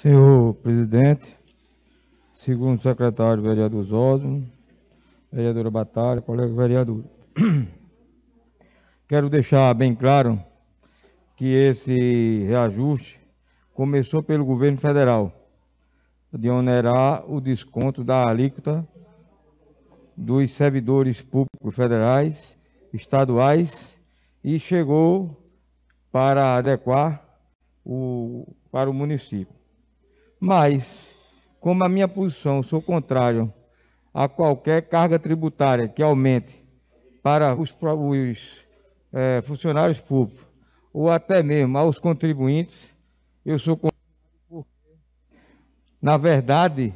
Senhor presidente, segundo secretário vereador Zósimo, vereadora Batalha, colega vereador. Quero deixar bem claro que esse reajuste começou pelo governo federal, de onerar o desconto da alíquota dos servidores públicos federais, estaduais e chegou para adequar o, para o município. Mas, como a minha posição, sou contrário a qualquer carga tributária que aumente para os, os é, funcionários públicos ou até mesmo aos contribuintes, eu sou contrário porque, na verdade,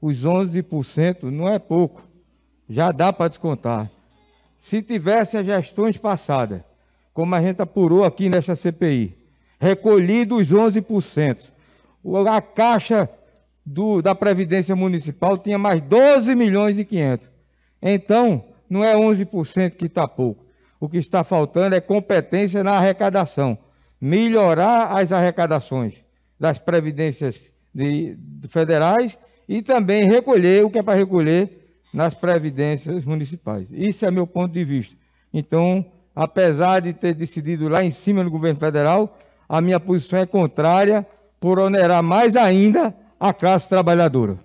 os 11% não é pouco, já dá para descontar. Se tivesse as gestões passadas, como a gente apurou aqui nesta CPI, recolhido os 11%, a Caixa do, da Previdência Municipal tinha mais 12 milhões e 500. Então, não é 11% que está pouco. O que está faltando é competência na arrecadação. Melhorar as arrecadações das previdências de, de federais e também recolher o que é para recolher nas previdências municipais. Isso é meu ponto de vista. Então, apesar de ter decidido lá em cima no governo federal, a minha posição é contrária por onerar mais ainda a classe trabalhadora.